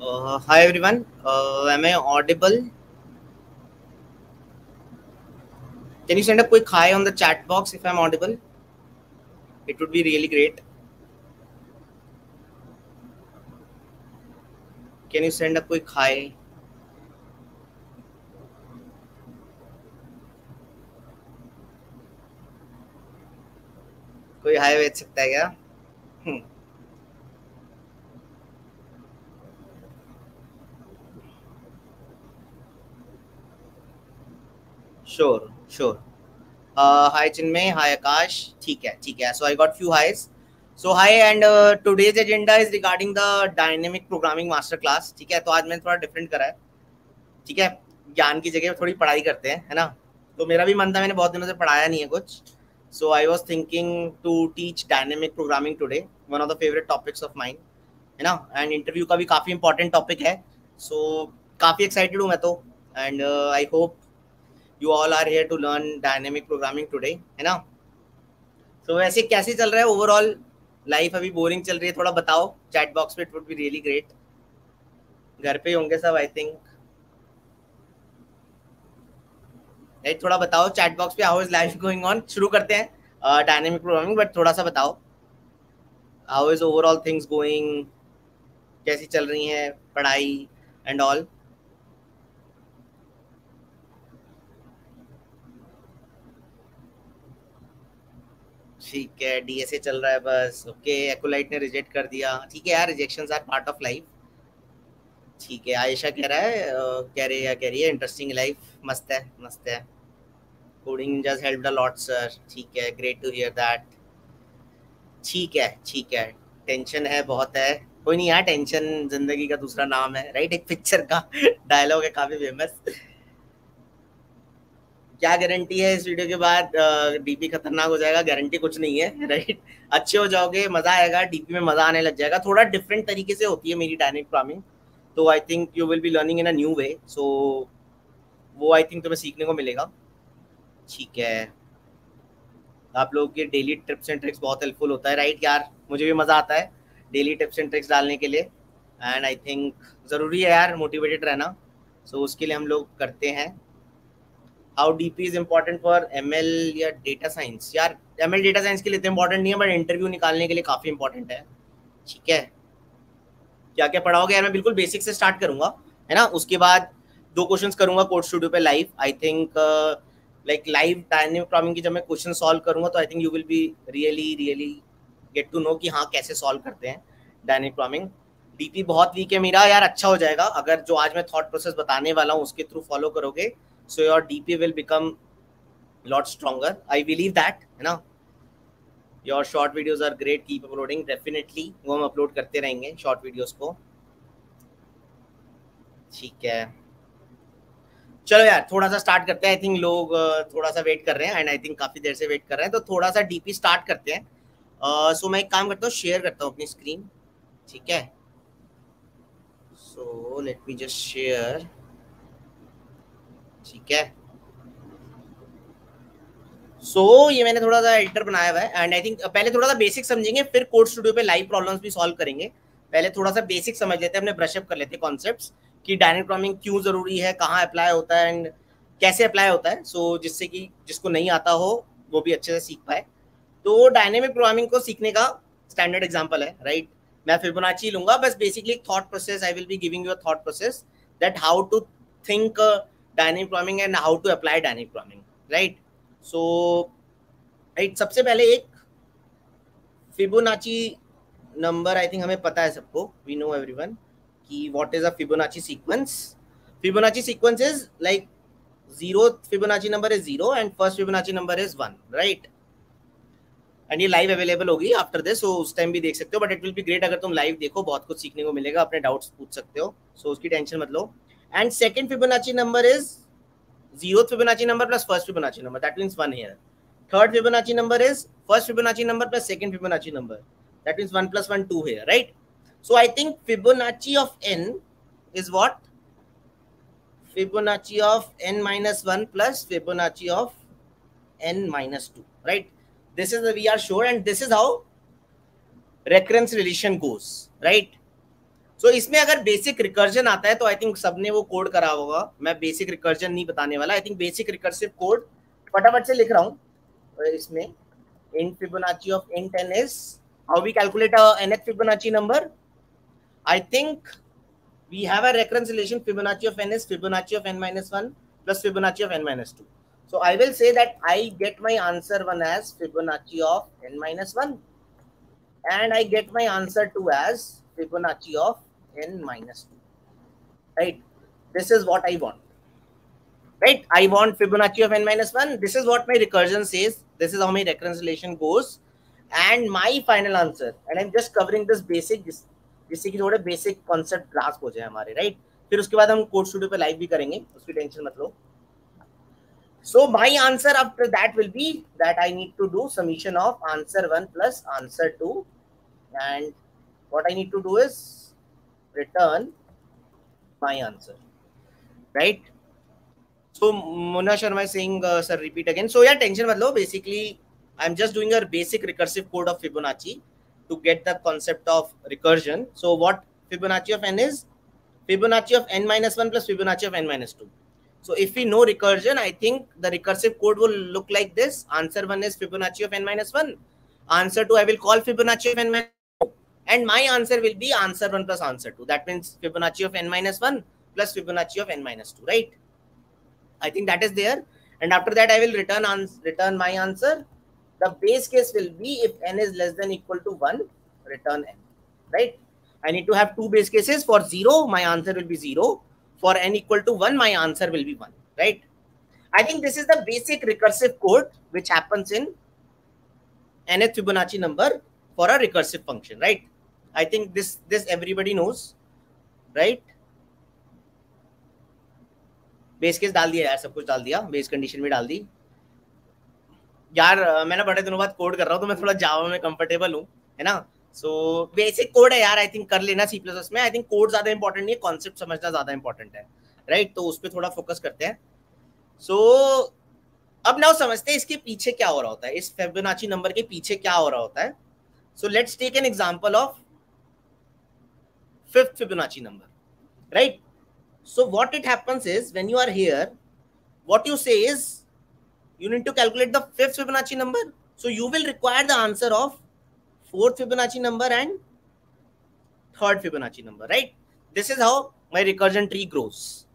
Uh, hi everyone. Uh, am I audible? Can you send a quick hi on the chat box if I'm audible? It would be really great. Can you send a quick hi? कोई hi भेज सकता है क्या sure sure हाय चिन्मय हाय आकाश ठीक है ठीक है. So I got few hi's so hi and today's agenda is regarding the dynamic programming master class ठीक है तो आज मैंने थोड़ा डिफरेंट करा है. ठीक है ज्ञान की जगह थोड़ी पढ़ाई करते हैं है ना? तो मेरा भी मन था मैंने बहुत दिनों से पढ़ाया नहीं है कुछ. So I was thinking to teach dynamic programming today one of the favourite topics of mind है ना? एंड इंटरव्यू का भी काफ़ी इंपॉर्टेंट टॉपिक है. सो so, काफ़ी एक्साइटेड हूँ मैं तो. And I hope you all are here to learn dynamic programming today है ना? तो so, वैसे कैसे चल रहा है ओवरऑल लाइफ अभी बोरिंग चल रही है थोड़ा बताओ। चैट बॉक्स पे it would be really great घर पे होंगे सब आई थिंक राइट थोड़ा बताओ चैट बॉक्स पे how is life going on शुरू करते हैं डायनेमिक प्रोग्रामिंग बट थोड़ा सा बताओ। How is overall things going कैसी चल रही हैं पढ़ाई एंड ऑल ठीक है डीएसए चल रहा है बस ओके एकोलाइट ने रिजेक्ट कर दिया। ठीक है यार rejections are part of life ठीक है, आयशा कह रहा है कह रही है, कह रही है इंटरेस्टिंग लाइफ मस्त है मस्त है। Coding just help the lot sir ठीक है ग्रेट टू हियर दैट ठीक है ठीक है। टेंशन है, बहुत है। कोई नहीं यार टेंशन ज़िंदगी का दूसरा नाम है राइट एक पिक्चर का डायलॉग है, काफ़ी फ़ेमस क्या गारंटी है इस वीडियो के बाद? डीपी खतरनाक हो जाएगा गारंटी कुछ नहीं है राइट अच्छे हो जाओगे मज़ा आएगा डीपी में मज़ा आने लग जाएगा। थोड़ा डिफरेंट तरीके से होती है मेरी डायनेमिक प्रोग्रामिंग तो I think you will be learning in a new way so वो आई थिंक तुम्हें सीखने को मिलेगा। ठीक है। आप लोगों के डेली टिप्स एंड ट्रिक्स बहुत हेल्पफुल होता है राइट यार? मुझे भी मज़ा आता है डेली टिप्स एंड ट्रिक्स डालने के लिए एंड आई थिंक ज़रूरी है यार मोटिवेटेड रहना। सो so, उसके लिए हम लोग करते हैं। How DP is important for M या डेटा साइंस यार एम डेटा साइंस के लिए इतना इंपॉर्टेंट नहीं है बट इंटरव्यू निकालने के लिए काफ़ी इंपॉर्टेंट है। ठीक है? क्या क्या पढ़ाओगे? यार, मैं बिल्कुल बेसिक से स्टार्ट करूँगा, है ना? उसके बाद दो क्वेश्चन करूँगा कोड स्टूडियो पे live I think like live dynamic programming की जब मैं क्वेश्चन सॉल्व करूँगा तो I think you will be really really get to know कि हाँ कैसे सॉल्व करते हैं डायनेमिक प्रोग्रामिंग डीपी बहुत वीक है मेरा, यार अच्छा हो जाएगा। अगर जो आज मैं थॉट प्रोसेस बताने वाला हूँ, उसके थ्रू फॉलो करोगे so your DP will become lot stronger I believe that है ना your short videos are great keep uploading definitely वो हम अपलोड करते रहेंगे शॉर्ट वीडियोस को। ठीक है। चलो यार थोड़ा सा स्टार्ट करते हैं। आई थिंक लोग थोड़ा सा वेट कर रहे हैं एंड आई थिंक काफ़ी देर से वेट कर रहे हैं। तो थोड़ा सा डीपी स्टार्ट करते हैं। सो uh, so मैं एक काम करता हूँ शेयर करता हूँ अपनी स्क्रीन ठीक है। So let me just share ठीक है? सो so, ये मैंने थोड़ा सा एडिटर बनाया हुआ है एंड आई थिंक पहले थोड़ा सा बेसिक समझेंगे फिर कोड स्टूडियो पे लाइव प्रॉब्लम्स भी सॉल्व करेंगे। पहले थोड़ा सा बेसिक समझ लेते हैं अपने ब्रशअप कर लेते हैं कॉन्सेप्ट्स कि डायनेमिक प्रोग्रामिंग क्यों ज़रूरी है कहाँ अप्लाई होता है एंड कैसे अप्लाई होता है। सो so, जिससे कि जिसको नहीं आता हो वो भी अच्छे से सीख पाए। तो डायनेमिक प्रोग्रामिंग को सीखने का स्टैंडर्ड एग्ज़ाम्पल है राइट मैं फिर फिबोनाची लूँगा बस basically thought process I will be giving your thought process that how to think dynamic programming and how to apply dynamic programming right so right सबसे पहले एक फिबोनाची नंबर आई थिंक हमें पता है सबको। वी नो एवरीवन कि what is a Fibonacci sequence Fibonacci sequence is like zero Fibonacci number is zero and first Fibonacci number is one right and ये live available होगी after this so उस time भी देख सकते हो but it will be great अगर तुम live देखो बहुत कुछ सीखने को मिलेगा अपने डाउट्स पूछ सकते हो। सो so, उसकी टेंशन मत लो। And second Fibonacci number is zeroth Fibonacci number plus first Fibonacci number. That means 1 here. Third Fibonacci number is first Fibonacci number plus second Fibonacci number. That means 1 plus 1, 2 here, right? So I think Fibonacci of n is what? Fibonacci of n minus 1 plus Fibonacci of n minus 2, right? This is the we are sure and this is how recurrence relation goes, right? So so, इसमें अगर basic recursion आता है तो I think सबने वो code करा होगा मैं बेसिक रिकर्जन नहीं बताने वाला I think basic recursive code फटाफट से लिख रहा हूँ इसमें int Fibonacci of int n is how we calculate a nth Fibonacci number. I think we have a recurrence relation Fibonacci of n is Fibonacci of n minus 1 plus Fibonacci of n minus 2. So I will say that I get my answer 1 as Fibonacci of n minus 1 and I get my answer 2 as Fibonacci of n minus 2. Right? This is what I want. Right? I want Fibonacci of n minus 1. This is what my recursion says. This is how my recurrence relation goes. And my final answer, and I'm just covering this basic, जिससे कि थोड़े basic concept grasp हो जाए हमारे right फिर उसके बाद हम कोड स्टूडियो पे लाइव भी करेंगे उसकी टेंशन मत लो so my answer after that will be that I need to do summation of answer 1 plus answer 2 and what I need to do is return my answer right so Mona Sharma is saying uh, sir repeat again so yeah tension mat lo basically I'm just doing a basic recursive code of Fibonacci to get the concept of recursion so what Fibonacci of n is Fibonacci of n minus 1 plus Fibonacci of n minus 2 so if we know recursion, I think the recursive code will look like this. Answer 1 is Fibonacci of n minus 1. Answer 2, I will call Fibonacci of n minus 2. And my answer will be answer 1 plus answer 2. That means Fibonacci of n minus 1 plus Fibonacci of n minus 2, right? I think that is there. And after that, I will return, on return my answer. The base case will be if n is less than equal to 1, return n, right? I need to have two base cases. For 0, my answer will be 0 for n equal to 1, my answer will be 1, right? I think this is the basic recursive code which happens in nth Fibonacci number for a recursive function, right? I think this this everybody knows, right? Base case डाल दिया यार सब कुछ डाल दिया base condition भी डाल दी। यार मैं ना बड़े दिनों बाद कोड कर रहा हूँ तो मैं थोड़ा जावा में कंफर्टेबल हूँ है ना? सो बेसिक कोड है यार आई थिंक कर लेना सी प्लस में। आई थिंक कोड ज़्यादा इंपॉर्टेंट नहीं है कॉन्सेप्ट समझना ज़्यादा इंपॉर्टेंट है राइट right? तो उस पर थोड़ा फोकस करते हैं। सो so, अब ना समझते हैं इसके पीछे क्या हो रहा होता है इस फेबोनाची नंबर के पीछे क्या हो रहा होता है। So let's take an example of fifth Fibonacci number, right? So what it happens is when you are here, what you say is you need to calculate the fifth Fibonacci number. So you will require the answer of fourth Fibonacci number and third Fibonacci number, right? This is how my recursion tree grows.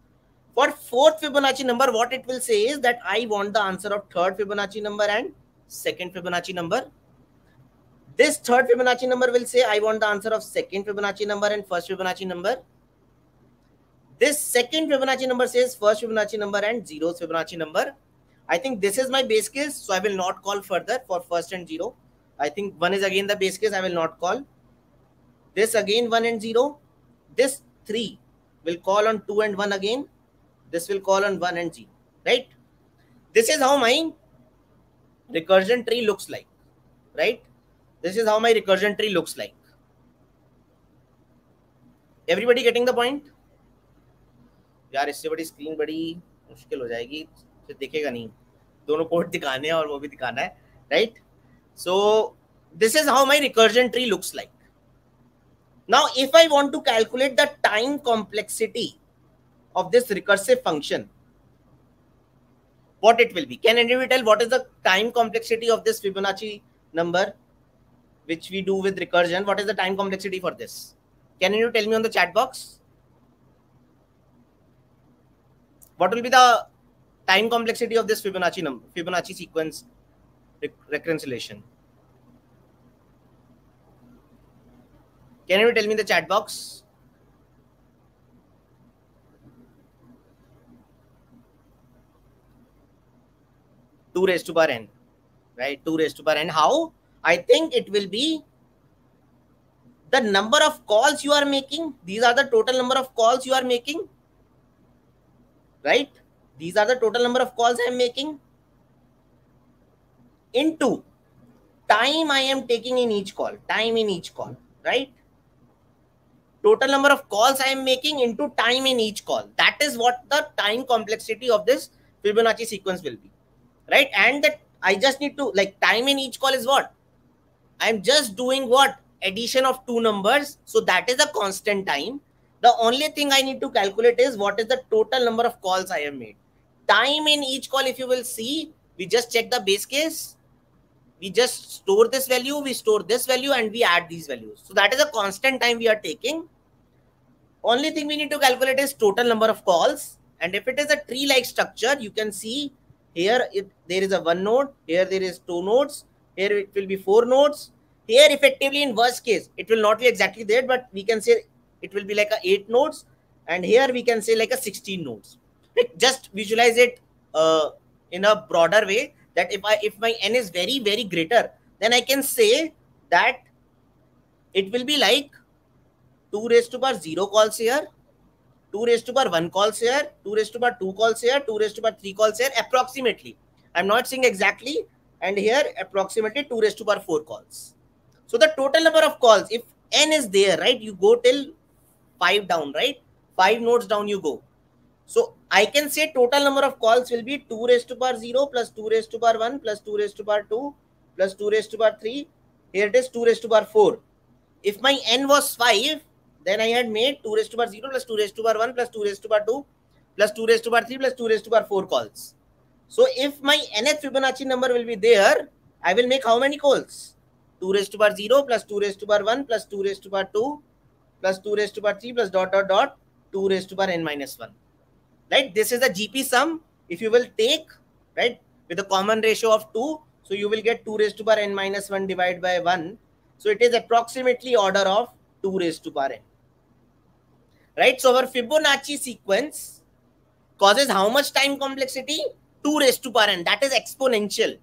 For fourth Fibonacci number, what it will say is that I want the answer of third Fibonacci number and second Fibonacci number this third Fibonacci number will say I want the answer of second Fibonacci number and first Fibonacci number. This second Fibonacci number says first Fibonacci number and zeroth Fibonacci number. I think this is my base case, so I will not call further for first and zero. I think 1 is again the base case. I will not call. This again 1 and 0. This 3 will call on 2 and 1 again. This will call on 1 and 0. Right? This is how my recursion tree looks like. Right? This is how my recursion tree looks like. Everybody getting the point? यार इससे बड़ी screen बड़ी मुश्किल हो जाएगी फिर दिखेगा नहीं दोनों पोर्ट दिखाने हैं और वो भी दिखाना है right? So this is how my recursion tree looks like. Now, if I want to calculate the time complexity of this recursive function, what it will be? Can anybody tell what is the time complexity of this Fibonacci number, which we do with recursion? What is the time complexity for this? Can you tell me on the chat box? What will be the time complexity of this Fibonacci number, Fibonacci sequence reconciliation. Can you tell me the chat box? Two raised to power n, right? Two raised to power n. How? I think it will be the number of calls you are making. These are the total number of calls you are making, right? These are the total number of calls I am making into time I am taking in each call, time in each call, right? Total number of calls I am making into time in each call. That is what the time complexity of this Fibonacci sequence will be, right? And that I just need to like time in each call is what? I'm just doing what? addition of two numbers. So that is a constant time. The only thing I need to calculate is what is the total number of calls I have made. Time in each call, if you will see, we just check the base case. We just store this value, we store this value, and we add these values. So that is a constant time we are taking. Only thing we need to calculate is total number of calls. And if it is a tree-like structure, you can see here it, there is a one node, here there is two nodes, here it will be four nodes. Here effectively in worst case, it will not be exactly there, but we can say it will be like a eight nodes. And here we can say like a 16 nodes. Just visualize it uh, in a broader way that if I if my n is very, very greater, then I can say that it will be like 2 raised to power 0 calls here, 2 raised to power 1 calls here, 2 raised to power 2 calls here, 2 raised to power 3 calls here, approximately. I'm not saying exactly, and here approximately 2 raised to power 4 calls. So the total number of calls, if n is there, right, you go till 5 down, right? 5 nodes down you go. So I can say total number of calls will be 2 raised to power 0 plus 2 raised to power 1 plus 2 raised to power 2 plus 2 raised to power 3. Here it is 2 raised to power 4. If my n was 5, then I had made 2 raised to power 0 plus 2 raised to power 1 plus 2 raised to power 2 plus 2 raised to power 3 plus 2 raised to power 4 calls. So if my nth Fibonacci number will be there, I will make how many calls? 2 raised to power 0 plus 2 raised to power 1 plus 2 raised to power 2 plus 2 raised to power 3 plus dot dot dot 2 raised to power n minus 1. Right? This is the GP sum. If you will take, right, with a common ratio of 2, so you will get 2 raised to power n minus 1 divided by 1. So it is approximately order of 2 raised to power n right? So our Fibonacci sequence causes how much time complexity? 2 raised to power n. That is exponential.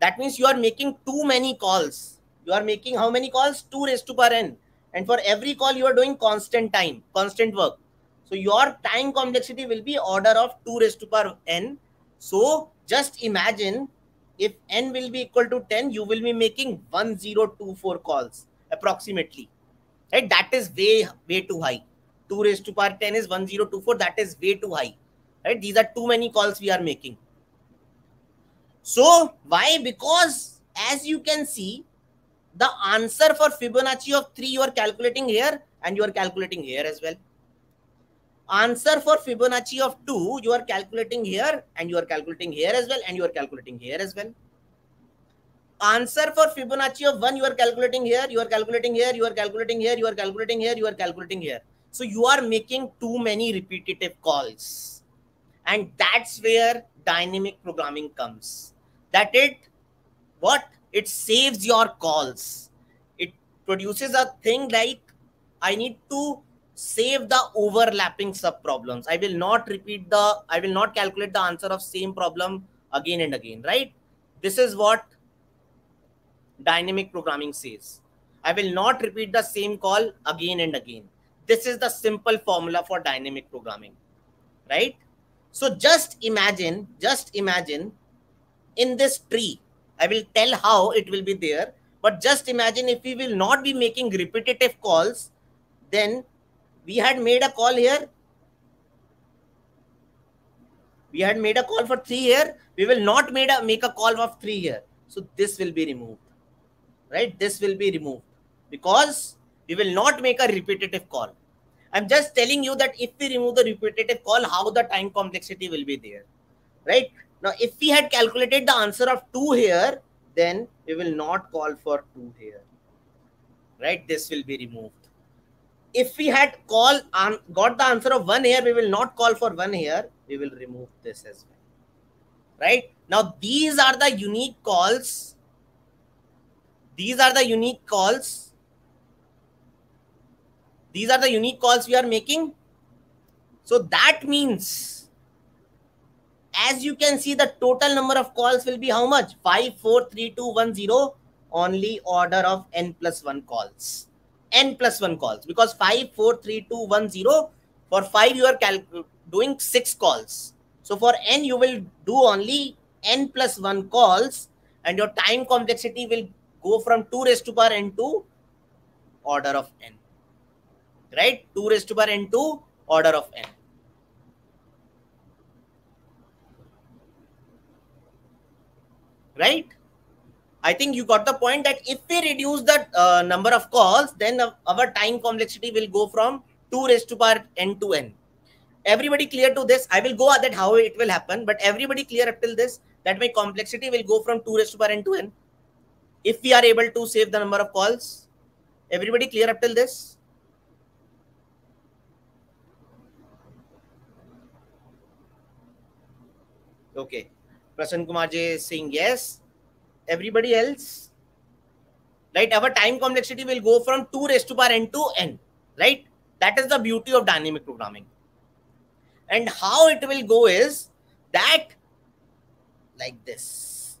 That means you are making too many calls. You are making how many calls? 2 raised to power n. And for every call, you are doing constant time, constant work. So your time complexity will be order of 2 raised to power n. So just imagine if n will be equal to 10, you will be making 1024 calls approximately. Right? That is way, way too high. 2 raised to power 10 is 1024. That is way too high. Right? These are too many calls we are making. So why? Because as you can see, the answer for Fibonacci of 3 you are calculating here and you are calculating here as well. Answer for Fibonacci of 2 you are calculating here and you are calculating here as well and you are calculating here as well. Answer for Fibonacci of 1 you are calculating here, you are calculating here, you are calculating here, you are calculating here, you are calculating here. So you are making too many repetitive calls. And that's where dynamic programming comes. That it, what? It saves your calls. It produces a thing like, I need to save the overlapping sub problems. I will not repeat the, I will not calculate the answer of same problem again and again, right? This is what dynamic programming says. I will not repeat the same call again and again. This is the simple formula for dynamic programming, right? So just imagine, just imagine in this tree, I will tell how it will be there, but just imagine if we will not be making repetitive calls, then we had made a call here. We had made a call for three here. We will not made a, make a call of three here. So this will be removed, right? This will be removed because we will not make a repetitive call. I'm just telling you that if we remove the repetitive call, how the time complexity will be there, right? Now, if we had calculated the answer of 2 here, then we will not call for 2 here, right? This will be removed. If we had call um, got the answer of 1 here, we will not call for 1 here. We will remove this as well, right? Now, these are the unique calls. These are the unique calls these are the unique calls we are making. So that means, as you can see, the total number of calls will be how much? 5, 4, 3, 2, 1, 0. Only order of n plus 1 calls. n plus 1 calls. Because 5, 4, 3, 2, 1, 0. For 5, you are doing 6 calls. So for n, you will do only n plus 1 calls. And your time complexity will go from 2 raised to power n to order of n right? 2 raised to power n to order of n. Right? I think you got the point that if we reduce the uh, number of calls, then our time complexity will go from 2 raised to power n to n. Everybody clear to this? I will go at that how it will happen, but everybody clear up till this that my complexity will go from 2 raised to power n to n. If we are able to save the number of calls, everybody clear up till this? Okay. Prasann Kumar J is saying yes everybody else, right? Our time complexity will go from 2 raised to power n to n, right? That is the beauty of dynamic programming. And how it will go is that like this.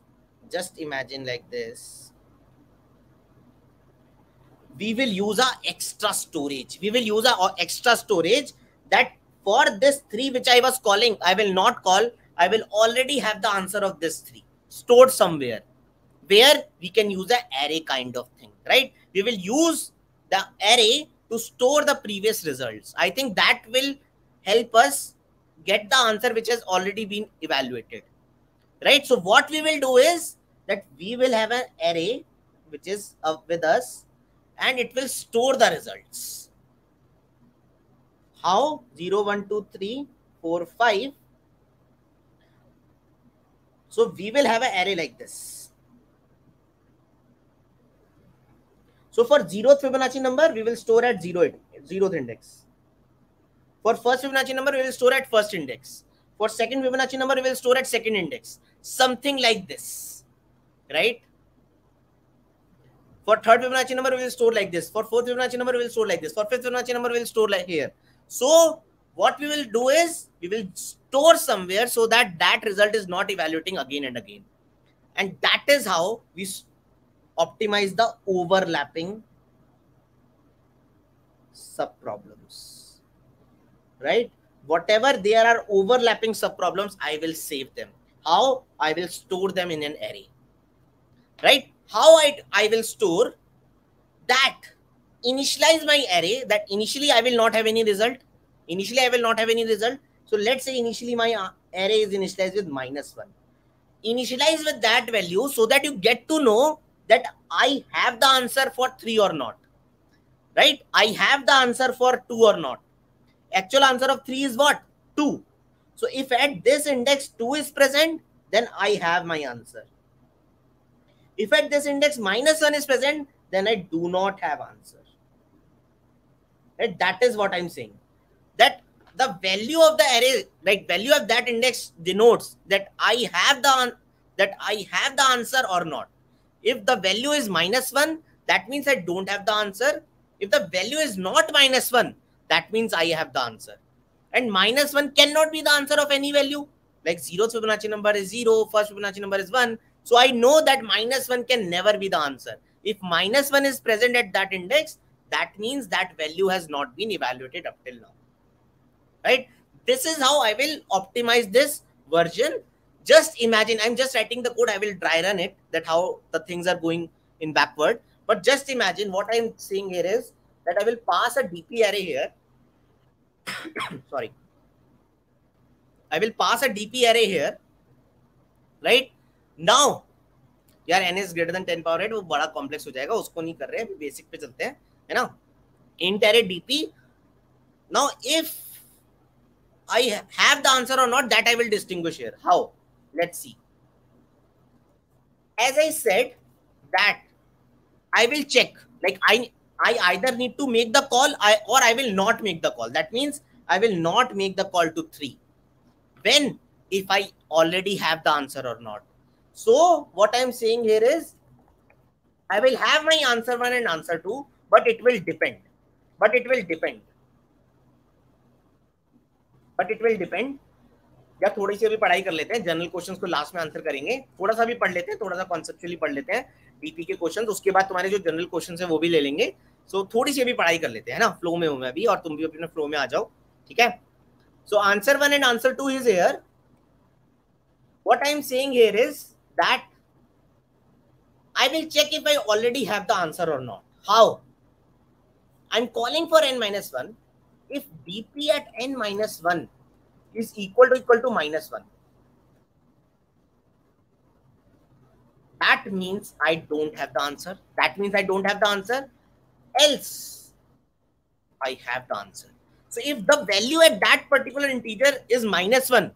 Just imagine like this. We will use our extra storage. We will use our extra storage that for this three which I was calling, I will not call. I will already have the answer of this three stored somewhere where we can use an array kind of thing, right? We will use the array to store the previous results. I think that will help us get the answer which has already been evaluated, right? So what we will do is that we will have an array which is uh, with us and it will store the results. How? 0, 1, 2, 3, 4, 5. So we will have an array like this So for zeroth Fibonacci number, we will store at 0th index. For first Fibonacci number, we will store at first index. For second Fibonacci number, we will store at second index. Something like this, right? For third Fibonacci number, we will store like this. For fourth Fibonacci number, we will store like this. For fifth Fibonacci number, we will store like here. So what we will do is we will store somewhere so that that result is not evaluating again and again. And that is how we optimize the overlapping subproblems. Right? Whatever there are overlapping subproblems i will save them. How? I will store them in an array. Right? How i i will store that initialize my array that initially i will not have any result. Initially i will not have any result so let's say initially my uh, array is initialized with minus 1 initialize with that value so that you get to know that I have the answer for 3 or not. Right? I have the answer for 2 or not. Actual answer of 3 is what? 2. So if at this index 2 is present, then I have my answer. If at this index minus 1 is present, then I do not have answer. Right? That is what I'm saying. The value of the array, like value of that index denotes that I have the that I have the answer or not. If the value is minus 1, that means I don't have the answer. If the value is not minus 1, that means I have the answer. And minus 1 cannot be the answer of any value. Like 0th Fibonacci number is 0, first Fibonacci number is 1. So I know that minus 1 can never be the answer. If minus 1 is present at that index, that means that value has not been evaluated up till now Right? This is how I will optimize this version just imagine i'm just writing the code i will dry run it that how the things are going in backward but just imagine what i'm saying here is that i will pass a dp array here sorry i will pass a dp array here right now यार N is greater than ten power eight वो बड़ा complex हो जाएगा उसको नहीं कर रहे हैं बेसिक पे चलते हैं है ना int array DP now if I have the answer or not, that I will distinguish here. How? Let's see. As I said that I will check like I I either need to make the call I, or I will not make the call. That means I will not make the call to 3. When if I already have the answer or not. So what I'm saying here is I will have my answer 1 and answer 2 but it will depend. But it will depend. But it will depend. या थोड़ी सी अभी पढ़ाई कर लेते हैं general questions को last में आंसर करेंगे। थोड़ा सा भी पढ़ लेते हैं थोड़ा सा कॉन्सेप्चुअली पढ़ लेते हैं डीपी के क्वेश्चन उसके बाद तुम्हारे जो जनरल क्वेश्चन है वो भी ले लेंगे। सो so, थोड़ी सी अभी पढ़ाई कर लेते हैं ना फ्लो में हूँ मैं अभी और तुम भी अपने फ्लो में आ जाओ ठीक है? So answer one and answer two is here what i'm saying here is that i will check if i already have the answer or not. How? I'm calling for n minus 1 if dp at n minus 1 is equal to equal to minus 1. that means I don't have the answer. That means I don't have the answer. Else, I have the answer. So if the value at that particular integer is minus 1,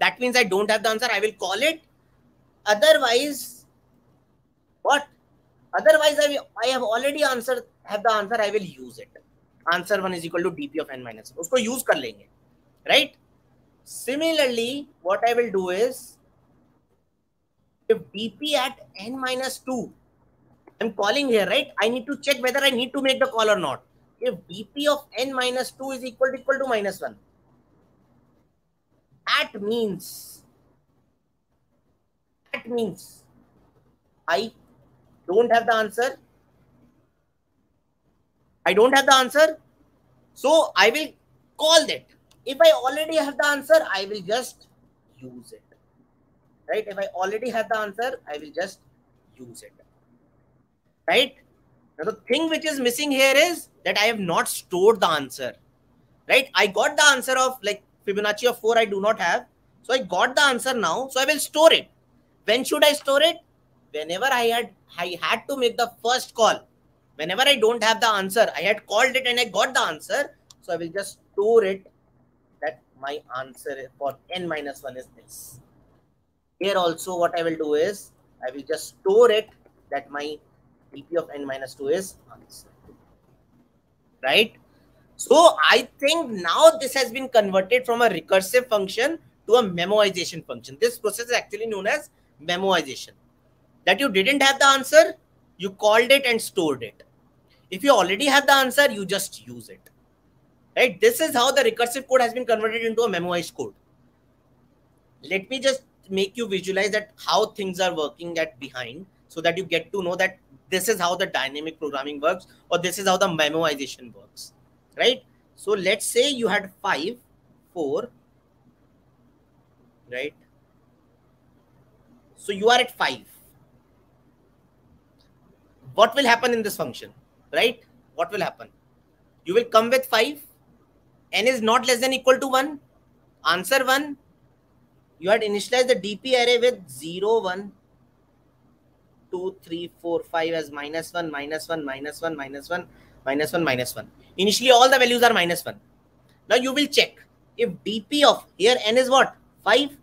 that means I don't have the answer. I will call it. Otherwise, what? Otherwise, I, will, I have already answered, have the answer, I will use it. Answer 1 is equal to dp of n minus 1. Usko use kar lenge. Right? Similarly, what I will do is, if dp at n minus 2, I'm calling here, right? I need to check whether I need to make the call or not. If dp of n minus 2 is equal to equal to minus 1, that means, that means I don't have the answer. I don't have the answer. So I will call that. If I already have the answer, I will just use it. Right? If I already have the answer, I will just use it. Right? Now the thing which is missing here is that I have not stored the answer. Right? I got the answer of like Fibonacci of 4 I do not have. So I got the answer now. So I will store it. When should I store it? Whenever I had I had to make the first call. Whenever I don't have the answer, I had called it and I got the answer. So I will just store it that my answer for n minus 1 is this. Here also what I will do is I will just store it that my dp of n minus 2 is answer. Right? So I think now this has been converted from a recursive function to a memoization function. This process is actually known as memoization. That you didn't have the answer, you called it and stored it. If you already have the answer, you just use it. Right? This is how the recursive code has been converted into a memoized code. Let me just make you visualize that how things are working at behind so that you get to know that this is how the dynamic programming works or this is how the memoization works right? So let's say you had five, four, right? So you are at five. What will happen in this function, right? What will happen? You will come with five. n is not less than equal to one. Answer one. You had initialized the DP array with 0, 1, 2, 3, 4, 5 as minus 1, minus 1, minus 1, minus 1, minus 1, minus 1. Initially, all the values are minus 1. Now you will check if dp of here n is what? 5.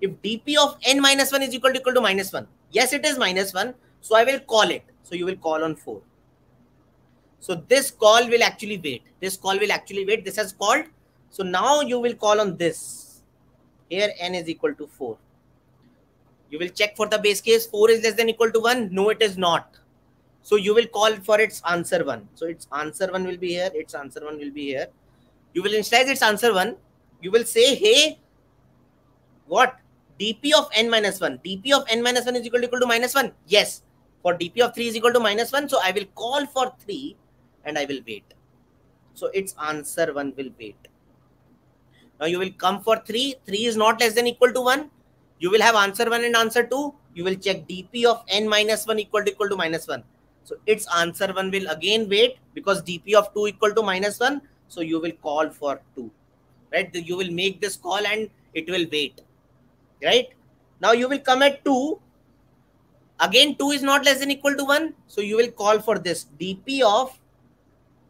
If dp of n minus 1 is equal to equal to minus 1. Yes, it is minus 1. So I will call it. So you will call on 4. So this call will actually wait. This call will actually wait. This has called. So now you will call on this. Here n is equal to 4. You will check for the base case. 4 is less than equal to 1. No, it is not. So you will call for its answer one. So its answer one will be here. Its answer one will be here. You will initialize its answer one. You will say, hey, what? dp of n minus 1. dp of n minus 1 is equal to equal to minus 1. Yes. For dp of 3 is equal to minus 1. So I will call for 3 and I will wait. So its answer 1 will wait. Now you will come for 3. 3 is not less than equal to 1. You will have answer 1 and answer 2. You will check dp of n minus 1 equal to equal to minus 1. So its answer 1 will again wait because dp of 2 equal to minus 1. So you will call for 2. Right? You will make this call and it will wait. Right? Now you will come at 2. Again 2 is not less than equal to 1. So you will call for this dp of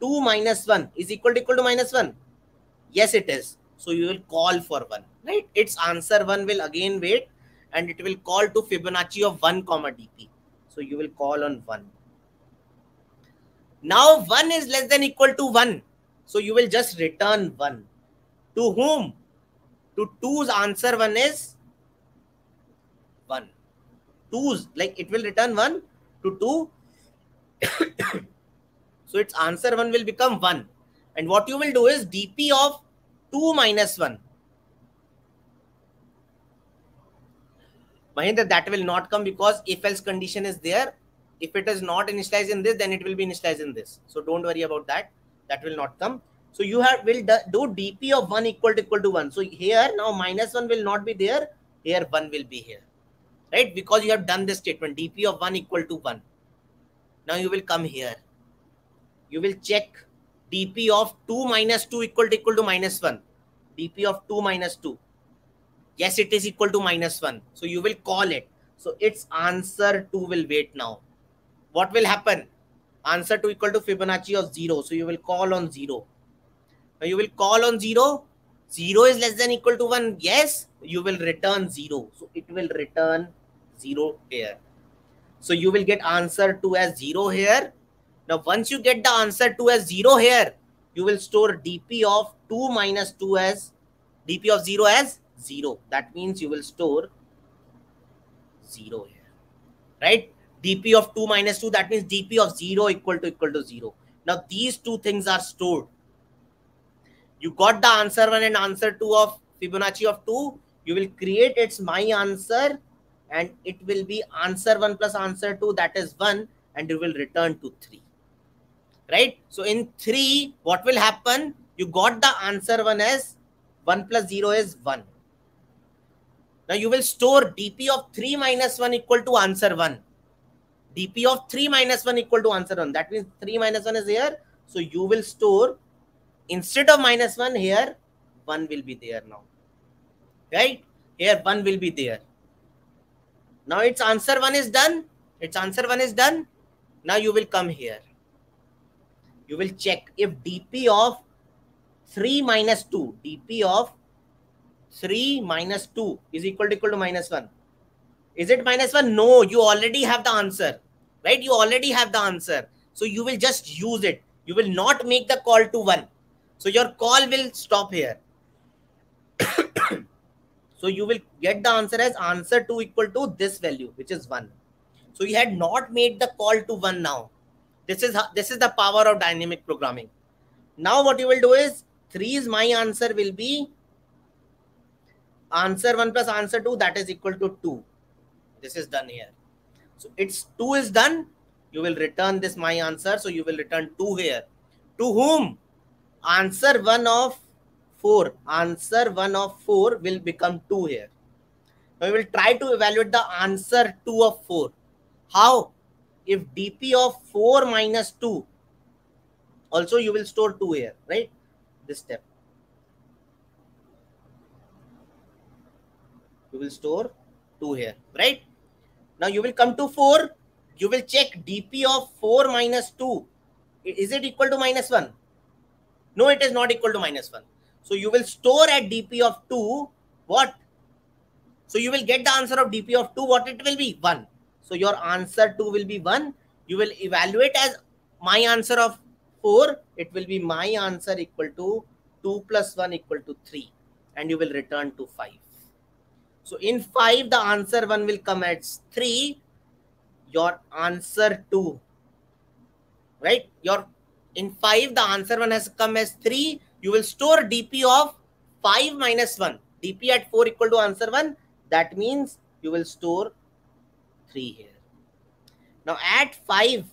2 minus 1 is equal to equal to minus 1. Yes, it is. So you will call for 1. Right? Its answer 1 will again wait and it will call to Fibonacci of 1 comma dp. So you will call on 1. Now 1 is less than equal to 1. So you will just return 1. To whom? To 2's answer 1 is 1. 2's, like it will return 1 to 2. so its answer 1 will become 1. And what you will do is dp of 2 minus 1. Mahendra, that will not come because if else condition is there if it is not initialized in this, then it will be initialized in this. So don't worry about that. That will not come. So you have will do dp of 1 equal to equal to 1. So here now minus 1 will not be there. Here 1 will be here. Right? Because you have done this statement dp of 1 equal to 1. Now you will come here. You will check dp of 2 minus 2 equal to equal to minus 1. dp of 2 minus 2. Yes, it is equal to minus 1. So you will call it. So its answer 2 will wait now. What will happen? Answer 2 equal to Fibonacci of 0. So you will call on 0. Now you will call on 0. 0 is less than equal to 1. Yes, you will return 0. So it will return 0 here. So you will get answer 2 as 0 here. Now once you get the answer 2 as 0 here, you will store dp of 2 minus 2 as dp of 0 as 0. That means you will store 0 here, right? dp of 2 minus 2, that means dp of 0 equal to equal to 0. Now these two things are stored. You got the answer 1 and answer 2 of Fibonacci of 2. You will create its my answer and it will be answer 1 plus answer 2 that is 1 and you will return to 3 right? So in 3 what will happen? You got the answer 1 as 1 plus 0 is 1 now you will store dp of 3 minus 1 equal to answer 1 dp of 3 minus 1 equal to answer 1 that means 3 minus 1 is here. So you will store instead of minus 1 here 1 will be there now. Right? Here 1 will be there. Now its answer 1 is done. Its answer 1 is done. Now you will come here. You will check if dp of 3 minus 2, dp of 3 minus 2 is equal to equal to minus 1. Is it minus 1? No, you already have the answer. Right? You already have the answer. So you will just use it. You will not make the call to 1. So your call will stop here. So you will get the answer as answer 2 equal to this value, which is 1. So you had not made the call to 1 now. This is, this is the power of dynamic programming. Now what you will do is 3 is my answer will be answer 1 plus answer 2 that is equal to 2. This is done here. So it's 2 is done. You will return this my answer. So you will return 2 here. To whom? Answer 1 of 4 answer 1 of 4 will become 2 here now we will try to evaluate the answer 2 of 4 how if dp of 4 minus 2 also you will store 2 here right? This step. You will store 2 here right? Now you will come to 4 you will check dp of 4 minus 2 is it equal to minus 1 no it is not equal to minus 1 so you will store at dp of 2 what? So you will get the answer of dp of 2 what it will be? 1. So your answer 2 will be 1. You will evaluate as my answer of 4 it will be my answer equal to 2 plus 1 equal to 3 and you will return to 5. So in 5 the answer 1 will come as 3 your answer 2 right? Your in 5 the answer 1 has come as 3 you will store dp of 5 minus 1 dp at 4 equal to answer 1 that means you will store 3 here. Now at 5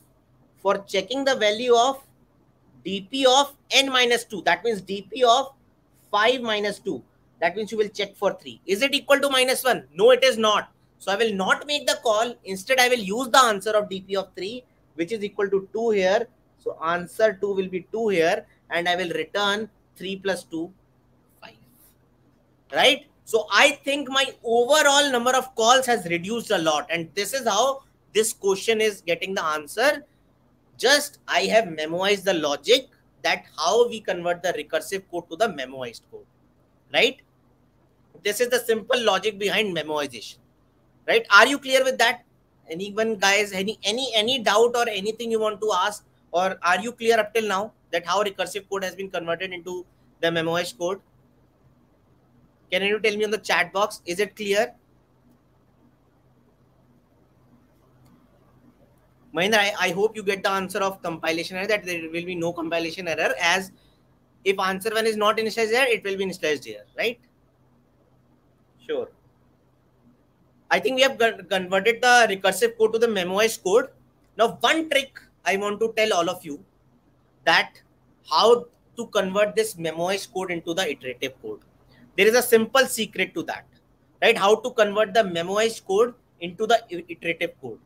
for checking the value of dp of n minus 2 that means dp of 5 minus 2 that means you will check for 3 is it equal to minus 1 no it is not. So i will not make the call. Instead i will use the answer of dp of 3 which is equal to 2 here. So answer 2 will be 2 here and i will return 3 plus 2, 5. Right? So I think my overall number of calls has reduced a lot. And this is how this question is getting the answer. Just I have memoized the logic that how we convert the recursive code to the memoized code. Right? This is the simple logic behind memoization. Right? Are you clear with that? Anyone guys, any any any doubt or anything you want to ask? Or are you clear up till now? that how recursive code has been converted into the memoized code? Can you tell me on the chat box? Is it clear? Mahindra, I, I hope you get the answer of compilation error that there will be no compilation error as if answer one is not initialized here, it will be initialized here, right? Sure. I think we have converted the recursive code to the memoized code. Now, one trick I want to tell all of you that how to convert this memoized code into the iterative code there is a simple secret to that right? How to convert the memoized code into the iterative code.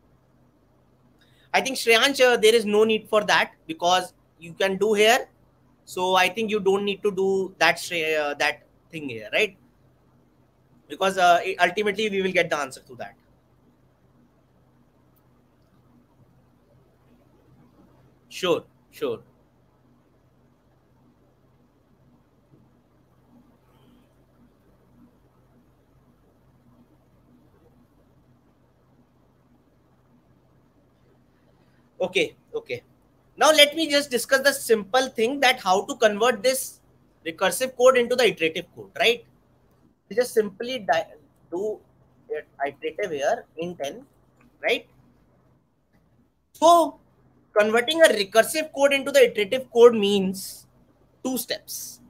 I think shreyansh uh, there is no need for that because you can do here. So i think you don't need to do that uh, that thing here right? Because uh, ultimately we will get the answer to that. Sure sure. Okay, okay. Now let me just discuss the simple thing that how to convert this recursive code into the iterative code, right? We just simply do iterative here in 10, right? So converting a recursive code into the iterative code means two steps.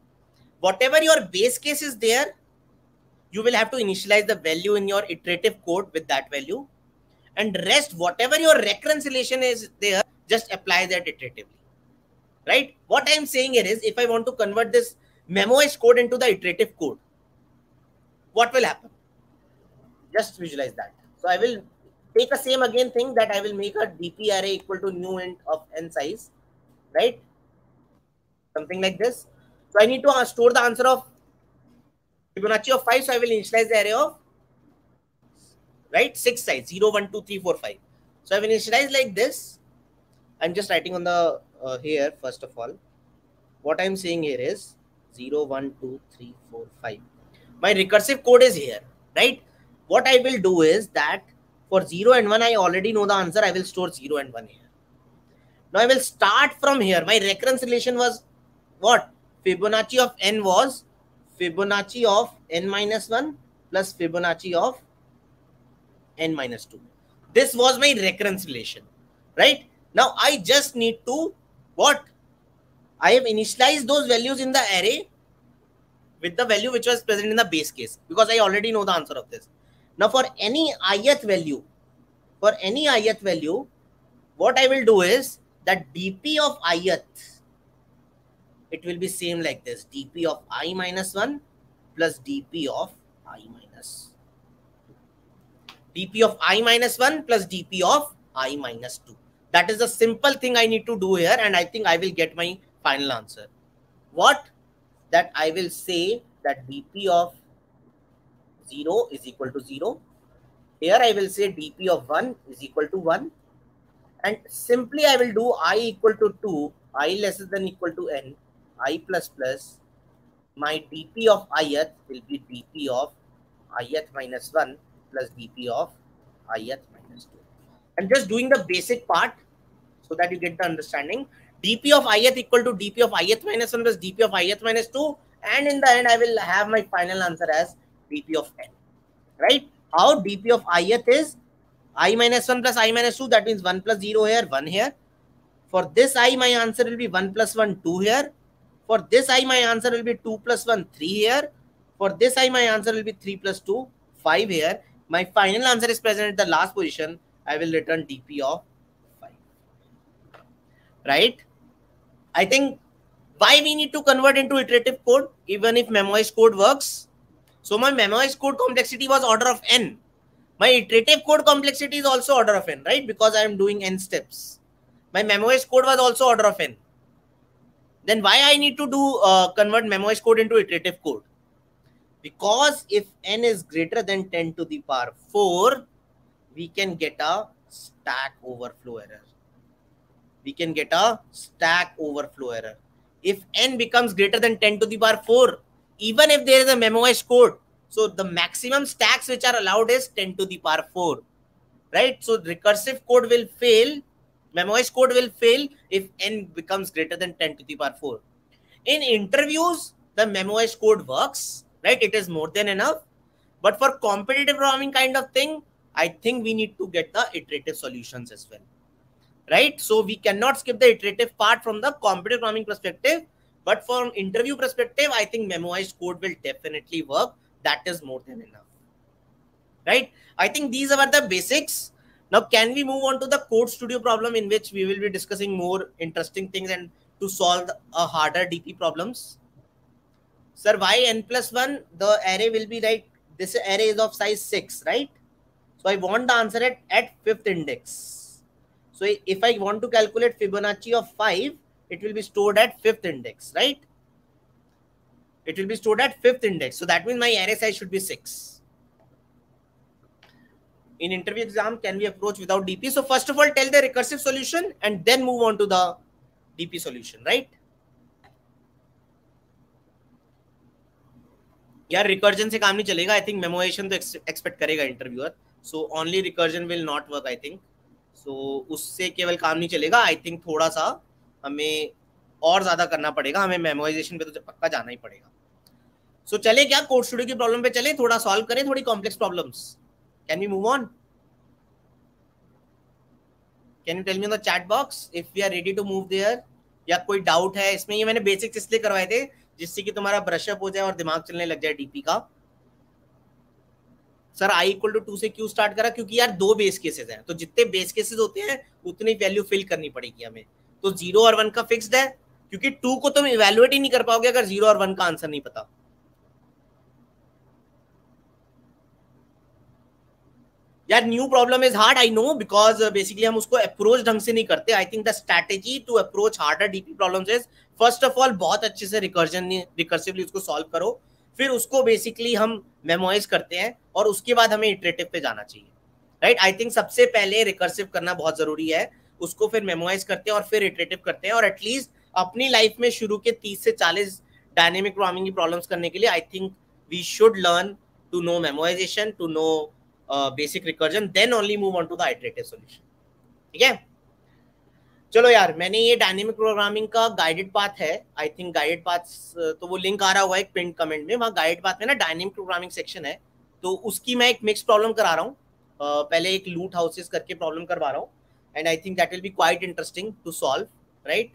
Whatever your base case is there, you will have to initialize the value in your iterative code with that value. And rest, whatever your recurrence relation is there, just apply that iteratively. Right? What I'm saying here is if I want to convert this memoized code into the iterative code, what will happen? Just visualize that. So I will take the same again thing that I will make a DP array equal to new int of n size, right? Something like this. So I need to uh, store the answer of Fibonacci of 5. So I will initialize the array of, right, 6 sides, 0, 1, 2, 3, 4, 5. So I've initialized like this. I'm just writing on the uh, here, first of all. What I'm saying here is 0, 1, 2, 3, 4, 5. My recursive code is here, right? What I will do is that for 0 and 1, I already know the answer. I will store 0 and 1 here. Now I will start from here. My recurrence relation was what? Fibonacci of n was Fibonacci of n minus 1 plus Fibonacci of n minus 2. This was my recurrence relation, right? Now I just need to what? I have initialized those values in the array with the value which was present in the base case because I already know the answer of this. Now for any ith value, for any ith value, what I will do is that dp of ith, it will be same like this. dp of i minus 1 plus dp of i minus. Dp of i minus 1 plus dp of i minus 2. That is a simple thing I need to do here and I think I will get my final answer. What? That I will say that dp of 0 is equal to 0. Here I will say dp of 1 is equal to 1. And simply I will do i equal to 2, i less than equal to n, i plus plus. My dp of ith will be dp of ith minus 1 plus dp of ith minus 2. I'm just doing the basic part so that you get the understanding. dp of ith equal to dp of ith minus 1 plus dp of ith minus 2 and in the end I will have my final answer as dp of n, right? How dp of ith is i minus 1 plus i minus 2, that means 1 plus 0 here, 1 here. For this i, my answer will be 1 plus 1, 2 here. For this i, my answer will be 2 plus 1, 3 here. For this i, my answer will be 3 plus 2, 5 here. My final answer is present at the last position. I will return dp of 5. Right? I think why we need to convert into iterative code even if memoized code works so my memoized code complexity was order of n. My iterative code complexity is also order of n, right? Because I am doing n steps. My memoized code was also order of n. Then why I need to do uh, convert memoized code into iterative code? Because if n is greater than 10 to the power 4, we can get a stack overflow error. We can get a stack overflow error. If n becomes greater than 10 to the power 4, even if there is a memoized code. So the maximum stacks which are allowed is 10 to the power 4, right? So recursive code will fail, memoized code will fail if n becomes greater than 10 to the power 4. In interviews, the memoized code works, right? It is more than enough. But for competitive programming kind of thing, I think we need to get the iterative solutions as well, right? So we cannot skip the iterative part from the competitive programming perspective but from interview perspective, I think memoized code will definitely work. That is more than enough. Right? I think these are the basics. Now, can we move on to the CodeStudio problem in which we will be discussing more interesting things and to solve a harder DP problems? Sir, why n plus 1? The array will be like, this array is of size 6, right? So I want the answer at, at fifth index. So if I want to calculate Fibonacci of 5, it will be stored at fifth index, right? It will be stored at fifth index. So that means my array size should be six. In interview exam, can we approach without DP? So first of all, tell the recursive solution and then move on to the DP solution, right? यार recursion से काम नहीं चलेगा I think मेमोएशन तो expect करेगा interviewer so only recursion will not work I think so उससे केवल काम नहीं चलेगा आई थिंक थोड़ा सा हमें और ज़्यादा करना पड़ेगा हमें मेमोराइजेशन पे तो पक्का जाना ही पड़ेगा। सो so, चले क्या? कोड स्टूडियो की प्रॉब्लम पे चले थोड़ा सॉल्व करें थोड़ी complex problems can we move on can you tell me the chat box if we are ready to move there या कोई डाउट है? इसमें ये मैंने बेसिक्स इसलिए करवाए थे जिससे कि तुम्हारा ब्रशअप हो जाए और दिमाग चलने लग जाए डीपी का। Sir i equal to two से क्यों स्टार्ट करा, क्योंकि यार दो बेस केसेस हैं। तो जितने बेस केसेस होते हैं, उतनी वैल्यू फिल करनी पड़ेगी हमें। तो ज़ीरो और वन का फिक्स्ड है, क्योंकि टू को तुम इवेल्युएट ही नहीं कर पाओगे अगर ज़ीरो और वन का आंसर नहीं पता। यार new problem is hard I know because basically हम उसको अप्रोच ढंग से नहीं करते। I think the strategy to approach harder DP problems is first of all बहुत अच्छे से रिकर्जन रिकर्सिवली उसको सॉल्व करो, फिर उसको बेसिकली हम मेमोराइज करते हैं और उसके बाद हमें इटरेटिव पे जाना चाहिए। राइट आई थिंक सबसे पहले रिकर्सिव करना बहुत ज़रूरी है, उसको फिर मेमोराइज करते हैं और फिर इटरेटिव करते हैं और एटलीस्ट अपनी लाइफ में शुरू के तीस से चालीस डायनेमिक प्रोग्रामिंग की प्रॉब्लम्स करने के लिए I think we should learn to know memoization to know basic recursion then only move on to the iterative solution ठीक है? चलो यार मैंने ये डायनेमिक प्रोग्रामिंग का गाइडेड पाथ है. आई थिंक गाइडेड पाथ तो वो लिंक आ रहा हुआ है पिन कमेंट में. वहाँ गाइडेड पाथ में ना डायनेमिक प्रोग्रामिंग सेक्शन है. तो उसकी मैं एक मिक्स प्रॉब्लम करा रहा हूँ. Uh, पहले एक लूट हाउसेस करके प्रॉब्लम करवा रहा हूँ. And I think that will be quite interesting to solve right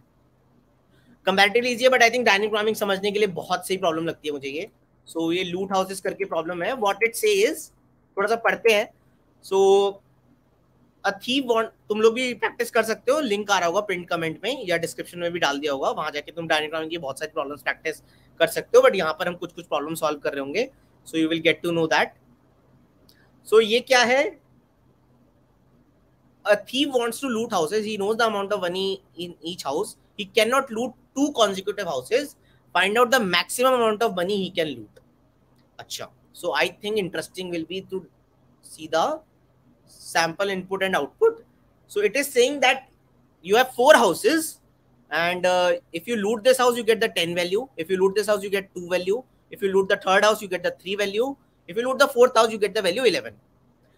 comparatively easy है but I think dynamic programming समझने के लिए बहुत सही प्रॉब्लम लगती है मुझे ये. सो so, ये लूट हाउसेस करके प्रॉब्लम है. वॉट इट से इज़ थोड़ा सा पढ़ते हैं. सो अ थीव वांट तुम लोग भी प्रैक्टिस कर सकते हो लिंक आ रहा होगा प्रिंट कमेंट में या डिस्क्रिप्शन में भी डाल दिया होगा वहाँ जाके तुम डायनेग्राम की बहुत सारी प्रॉब्लम्स प्रैक्टिस कर सकते हो बट यहाँ पर हम कुछ कुछ प्रॉब्लम सॉल्व कर रहे होंगे so you will get to know that so ये क्या है a thief wants to loot houses he knows the amount of money in each house he cannot loot two consecutive houses find out the maximum amount of money he can loot acha so i think interesting will be to see the sample input and output. So it is saying that you have four houses and uh, if you loot this house, you get the 10 value. If you loot this house, you get 2 value. If you loot the third house, you get the 3 value. If you loot the fourth house, you get the value 11.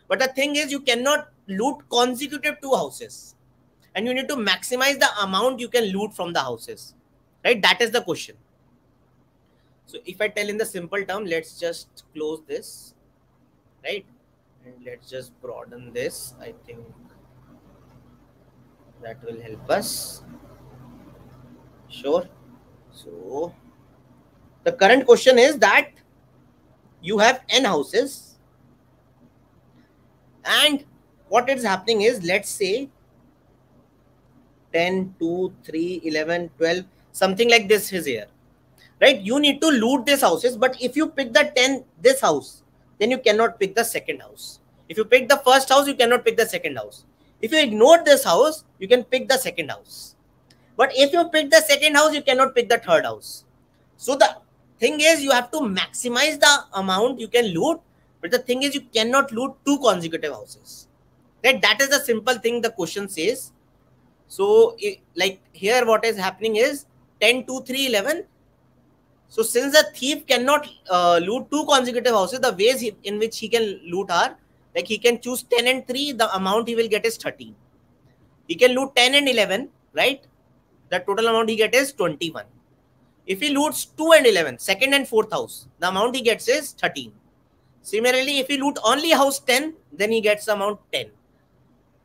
But the thing is, you cannot loot consecutive two houses. And you need to maximize the amount you can loot from the houses. Right? That is the question. So if I tell in the simple term, let's just close this. Right? And let's just broaden this. I think that will help us. Sure. So the current question is that you have n houses. And what is happening is let's say 10 2 3 11 12 something like this is here. Right? You need to loot these houses but if you pick the 10 this house then you cannot pick the second house. If you pick the first house, you cannot pick the second house. If you ignore this house, you can pick the second house. But if you pick the second house, you cannot pick the third house. So the thing is, you have to maximize the amount you can loot. But the thing is, you cannot loot two consecutive houses. Right? That is the simple thing the question says. So, like here, what is happening is 10, 2, 3, 11 so since the thief cannot uh, loot two consecutive houses, the ways he, in which he can loot are like he can choose 10 and 3, the amount he will get is 13. He can loot 10 and 11, right? The total amount he gets is 21. If he loots 2 and 11, second and fourth house, the amount he gets is 13. Similarly, if he loot only house 10, then he gets the amount 10.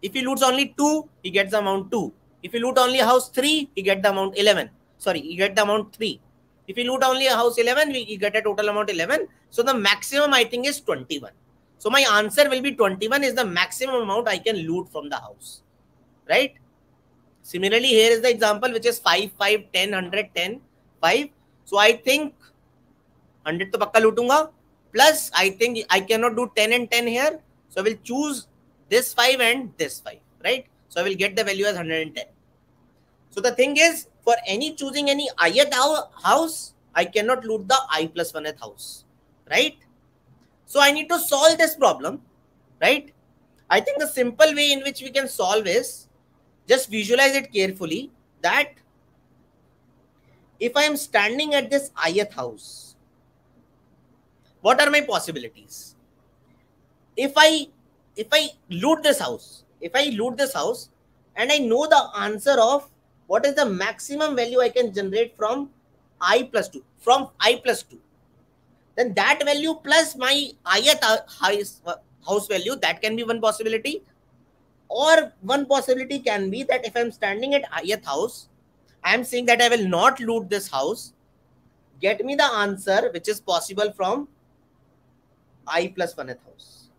If he loots only 2, he gets the amount 2. If he loot only house 3, he get the amount 11. Sorry, he get the amount 3. If you loot only a house 11, we get a total amount 11. So the maximum I think is 21. So my answer will be 21 is the maximum amount I can loot from the house. Right? Similarly, here is the example which is 5, 5, 10, 100, 10, 5. So I think 100 to pakka lootunga. Plus, I think I cannot do 10 and 10 here. So I will choose this 5 and this 5. Right? So I will get the value as 110. So the thing is, for any choosing any ith house, I cannot loot the i plus 1th house, right? So I need to solve this problem, right? I think the simple way in which we can solve is just visualize it carefully that if I am standing at this ith house, what are my possibilities? If I if I loot this house, if I loot this house and I know the answer of what is the maximum value I can generate from i plus 2, from i plus 2, then that value plus my ith uh, uh, house value, that can be one possibility. Or one possibility can be that if I'm standing at ith house, I'm saying that I will not loot this house. Get me the answer which is possible from i plus 1th house.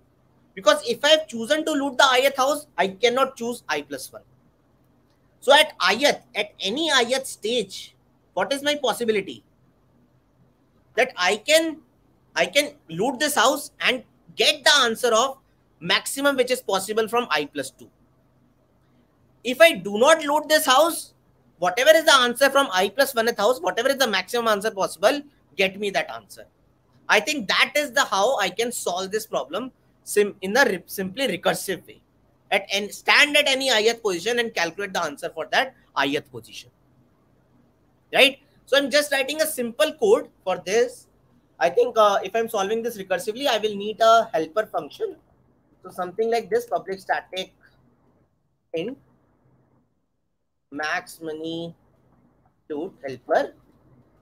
Because if I've chosen to loot the ith house, I cannot choose i plus 1. So at ith, at any ith stage, what is my possibility? That I can I can loot this house and get the answer of maximum which is possible from i plus 2. If I do not load this house, whatever is the answer from i plus 1th house, whatever is the maximum answer possible, get me that answer. I think that is the how I can solve this problem sim in the simply recursive way. At and stand at any ith position and calculate the answer for that ith position. Right? So I'm just writing a simple code for this I think uh, if I'm solving this recursively, I will need a helper function. So something like this public static int max money to helper,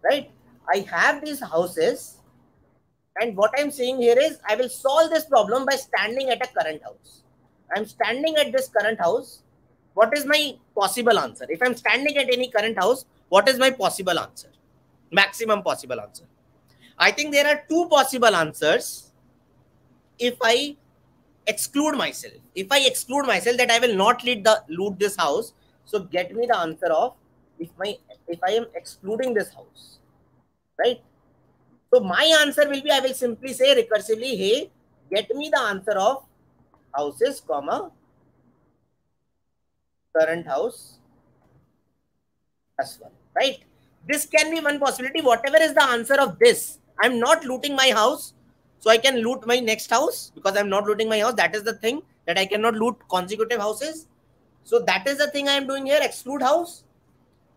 right? I have these houses and what I'm saying here is I will solve this problem by standing at a current house. I'm standing at this current house. What is my possible answer? If I'm standing at any current house, what is my possible answer? Maximum possible answer. I think there are two possible answers if I exclude myself. If I exclude myself that I will not lead the loot this house. So get me the answer of if my if I am excluding this house. Right? So my answer will be I will simply say recursively, hey, get me the answer of houses, comma, current house as well. Right? This can be one possibility. Whatever is the answer of this, I'm not looting my house. So I can loot my next house because I'm not looting my house. That is the thing that I cannot loot consecutive houses. So that is the thing I am doing here, exclude house.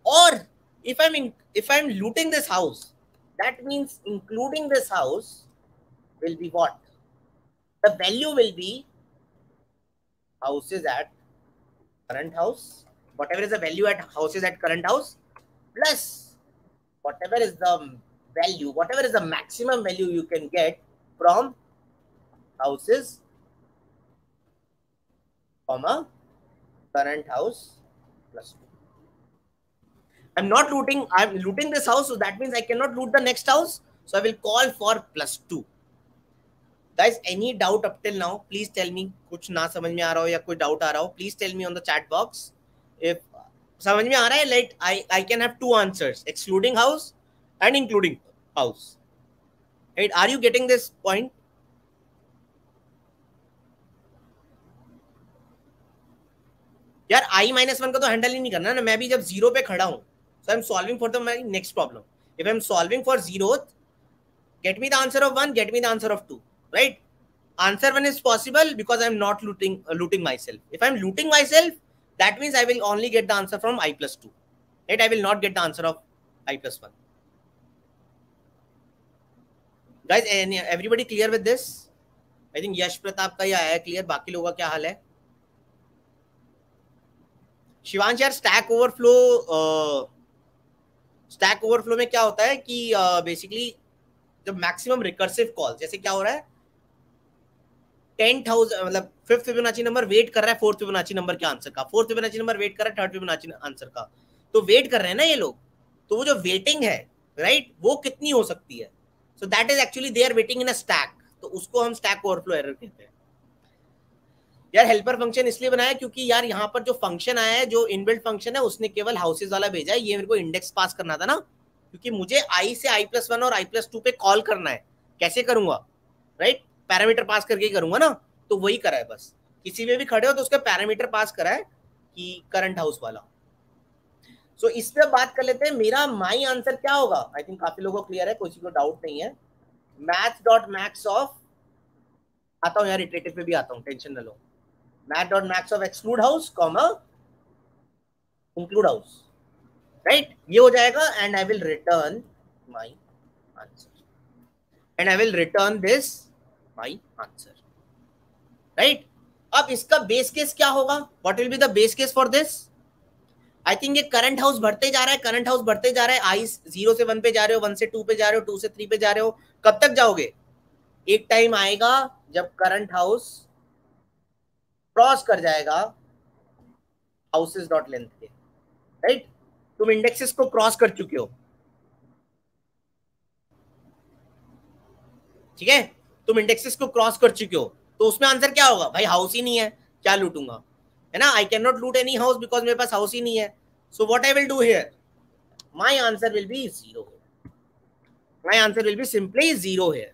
Or if I'm in, if I'm looting this house, that means including this house will be what? The value will be houses at current house, whatever is the value at houses at current house, plus whatever is the value, whatever is the maximum value you can get from houses, comma, current house plus two. I'm not looting, I'm looting this house, so that means I cannot loot the next house. So I will call for plus two. Guys, any doubt up till now please tell me कुछ ना समझ में आ रहा हो या कोई doubt आ रहा हो please tell me on the chat box if समझ में आ रहा है like I I can have two answers excluding house and including house right? Are you getting this point यार आई माइनस वन का तो हैंडल ही नहीं करना ना मैं भी जब ज़ीरो पे खड़ा हूँ so I am solving for the my next problem if I am solving for zero get me the answer of one get me the answer of two. Right answer one is possible because i'm not looting uh, looting myself if i'm looting myself that means i will only get the answer from i plus 2 right i will not get the answer of i plus 1 guys everybody clear with this I think Yash Pratap का ही आया है clear बाकी लोगों का क्या हाल है शिवांश यार स्टैक ओवरफ्लो स्टैक ओवरफ्लो में क्या होता है कि बेसिकली uh, जब मैक्सिमम रिकर्सिव कॉल जैसे क्या हो रहा है टेन थाउज़ेंड मतलब फिफ्थ फिबोनाची नंबर वेट कर रहा है फोर्थ फिबोनाची नंबर के आंसर का। फोर्थ फिबोनाची नंबर वेट कर रहा है थर्ड फिबोनाची आंसर का। तो वेट कर रहे हैं ना ये लोग? तो वो जो वेटिंग है राइट वो कितनी हो सकती है? So that is actually they are waiting in a stack तो उसको हम स्टैक ओवरफ्लो एरर कहते हैं। यार हेल्पर फ़ंक्शन इसलिए बनाया क्योंकि यार यहाँ पर जो फ़ंक्शन आया है, जो इनबिल्ट फ़ंक्शन है, उसने केवल हाउसेज वाला भेजा है। ये मेरे को इंडेक्स पास करना था ना? क्योंकि मुझे आई से आई प्लस वन और आई प्लस टू पे कॉल करना है। कैसे करूँगा? राइट पैरामीटर पास करके ही करूँगा ना तो वही करा है बस। किसी में भी खड़े हो तो उसका पैरामीटर पास करा है कि करंट हाउस वाला। सो इस पे बात कर लेते हैं, मेरा माई आंसर क्या होगा? आई थिंक काफ़ी लोगों को क्लियर है किसी को डाउट नहीं है। मैथ डॉट मैक्स ऑफ़ आता हूँ यार इटरेटिव पे भी आता हूँ टेंशन न लो। Math dot max of exclude house comma include house right ये हो जाएगा and I will return my answer and I will return this my answer right अब इसका बेस केस क्या होगा? What will be the base case for this I think ये current house बढ़ते जा रहा है करंट हाउस बढ़ते जा रहा है आई ज़ीरो से वन पे जा रहे हो वन से टू पे जा रहे हो टू से थ्री पे जा रहे हो, कब तक जाओगे? एक टाइम आएगा जब करंट हाउस क्रॉस कर जाएगा हाउसेस डॉट लेंथ के। राइट तुम इंडेक्सेस को क्रॉस कर चुके हो। ठीक है? तुम इंडेक्सेस को क्रॉस कर चुके हो तो उसमें आंसर क्या होगा? भाई हाउस ही नहीं है, क्या लूटूँगा? है ना? I can not loot any house because मेरे पास हाउस ही नहीं है। So what I will do here my answer will be zero my answer will be simply zero here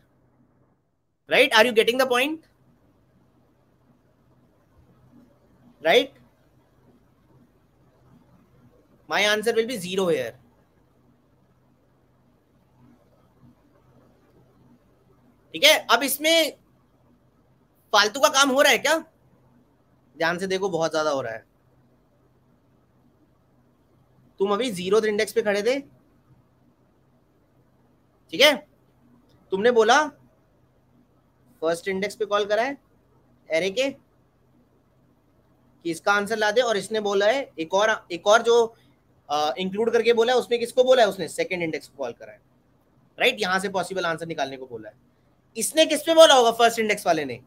right are you getting the point right my answer will be zero here. ठीक है? अब इसमें फालतू का काम हो रहा है क्या? ध्यान से देखो, बहुत ज़्यादा हो रहा है। तुम अभी ज़ीरो इंडेक्स पे खड़े थे। ठीक है? तुमने बोला फ़र्स्ट इंडेक्स पे कॉल करा है एरे के, कि इसका आंसर ला दे, और इसने बोला है, एक और एक और जो इंक्लूड करके बोला है, उसमें किसको बोला है उसने? सेकंड इंडेक्स को कॉल करा है राइट यहाँ से पॉसिबल आंसर निकालने को बोला है। इसने किस पे बोला होगा फ़र्स्ट इंडेक्स वाले ने?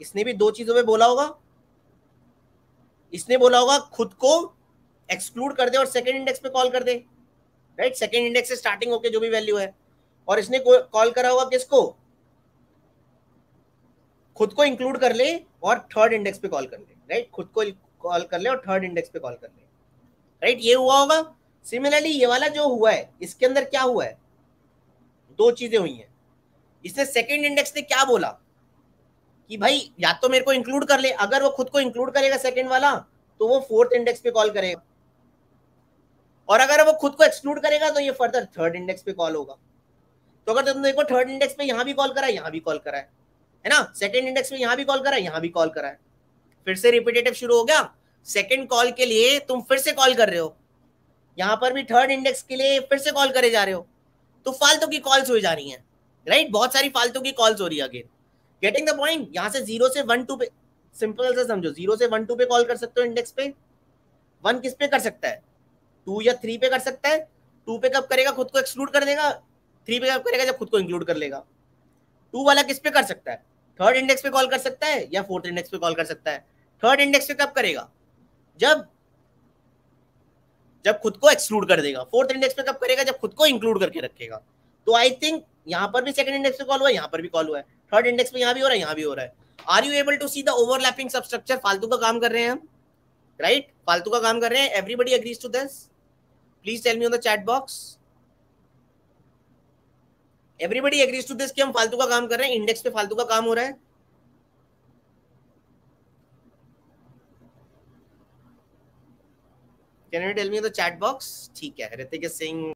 इसने भी दो चीज़ों पे बोला होगा। इसने बोला होगा, खुद को एक्सक्लूड कर दे और सेकंड इंडेक्स पे कॉल कर दे। राइट सेकंड इंडेक्स से स्टार्टिंग होके जो भी वैल्यू है। और इसने कॉल करा होगा किसको? खुद को इंक्लूड कर ले और थर्ड इंडेक्स पे कॉल कर ले। राइट खुद को कॉल कर ले और थर्ड इंडेक्स पे कॉल कर ले। राइट ये हुआ होगा। सिमिलरली ये वाला जो हुआ है, इसके अंदर क्या हुआ है? दो चीज़ें हुई हैं। इसने सेकंड इंडेक्स ने क्या बोला? कि भाई, या तो मेरे को इंक्लूड कर ले। अगर वो खुद को इंक्लूड करेगा सेकंड वाला तो वो फोर्थ इंडेक्स पे कॉल करेगा। और अगर वो खुद को एक्सक्लूड करेगा तो ये फर्दर थर्ड इंडेक्स पे कॉल होगा। तो अगर तुम देखो थर्ड इंडेक्स पे यहाँ भी कॉल करा है यहाँ भी कॉल करा है। है ना? सेकंड इंडेक्स में यहाँ भी कॉल करा है यहाँ भी कॉल करा है। फिर से रिपीटेटिव शुरू हो गया। सेकंड कॉल के लिए तुम फिर से कॉल कर रहे हो। यहाँ पर भी थर्ड इंडेक्स के लिए फिर से कॉल करे जा रहे हो। तो फालतू की कॉल्स हो जा रही हैं। राइट बहुत सारी फालतू की कॉल्स हो रही है अगेन गेटिंग द पॉइंट यहाँ से ज़ीरो से वन टू पे सिंपल से समझो ज़ीरो से वन टू पे कॉल कर सकते हो इंडेक्स पे. वन किस पे कर सकता है? टू या थ्री पे कर सकता है. टू पे कब करेगा? खुद को एक्सक्लूड कर देगा. थ्री पे कब करेगा? जब खुद को इंक्लूड कर लेगा. टू वाला किस पे कर सकता है? थर्ड इंडेक्स पे कॉल कर सकता है या फोर्थ इंडेक्स पे कॉल कर सकता है? थर्ड इंडेक्स पे कब करेगा? जब जब खुद को एक्सक्लूड कर देगा. फोर्थ इंडेक्स पे कब करेगा? जब खुद को इंक्लूड करके रखेगा. तो आई थिंक यहाँ पर भी सेकंड इंडेक्स पे कॉल हुआ है, यहाँ पर भी कॉल हुआ है। थर्ड इंडेक्स पे यहाँ भी हो रहा है, यहाँ भी हो रहा है। Are you able to see the overlapping substructure फालतू का काम कर रहे हैं हम राइट right? फालतू का काम कर रहे हैं। Everybody agrees to this please tell me on the chat box everybody agrees to this कि हम फालतू का काम कर रहे हैं इंडेक्स पे फालतू का काम हो रहा है? Can you tell me the chat box ठीक है ऋतिक सिंह